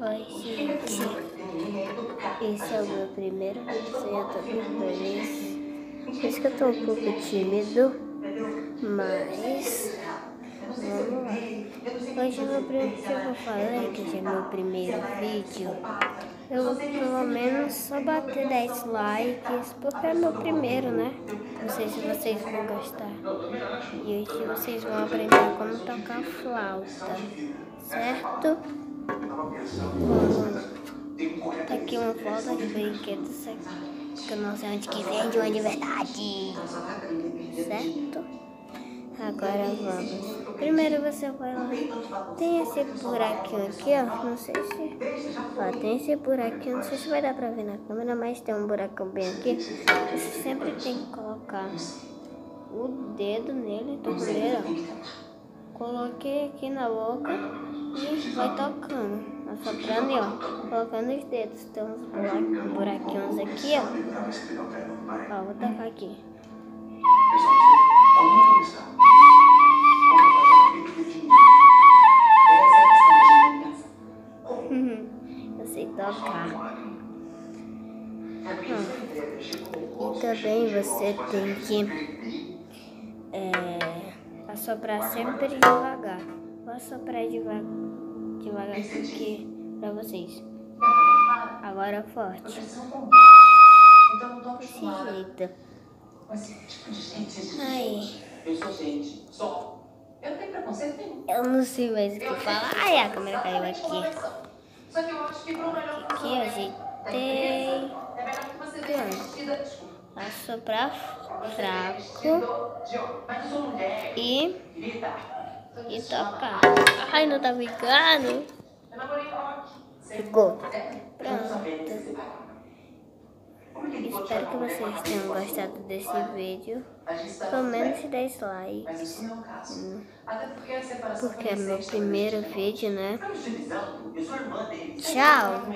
Oi, gente. Esse é o meu primeiro vídeo, eu tô. Por isso que eu tô um pouco tímido, mas vamos lá. Hoje, meu, que eu vou falar, que já é meu primeiro vídeo, eu vou pelo menos só bater 10 likes, porque é meu primeiro, né? Não sei se vocês vão gostar. E hoje vocês vão aprender como tocar flauta, certo? Tá aqui uma foto de brinquedos que eu não sei onde que uma de verdade. Certo? Agora vamos. Primeiro você vai lá. Tem esse buraquinho aqui, ó. Não sei se. Ó, tem esse buraquinho. Não sei se vai dar pra ver na câmera, mas tem um buracão bem aqui. Você sempre tem que colocar o dedo nele. Tô com o dedo, ó. Coloquei aqui na boca e vai tocando, assoprando e ó, colocando os dedos. Tem uns buraquinhos aqui, ó. Ó, vou tocar aqui. Eu sei tocar. E também você tem que é, assoprar sempre devagar. Vou assoprar devagar, devagar porque pra vocês. Agora forte. Desse jeito. Aí. Eu sou gente, só. Eu não tenho preconceito nenhum. Eu não sei mais o que falar. Ai, a câmera caiu aqui. Só que eu acho que pro melhor Aqui eu ajeitei. É melhor que você tenha vestida. Desculpa. Assoprar fraco e, e tocar. Ai, não tá ficando. Ficou. Pronto. Espero que vocês tenham gostado desse vídeo. Pelo menos 10 likes. Até porque é meu primeiro vídeo, né? Tchau.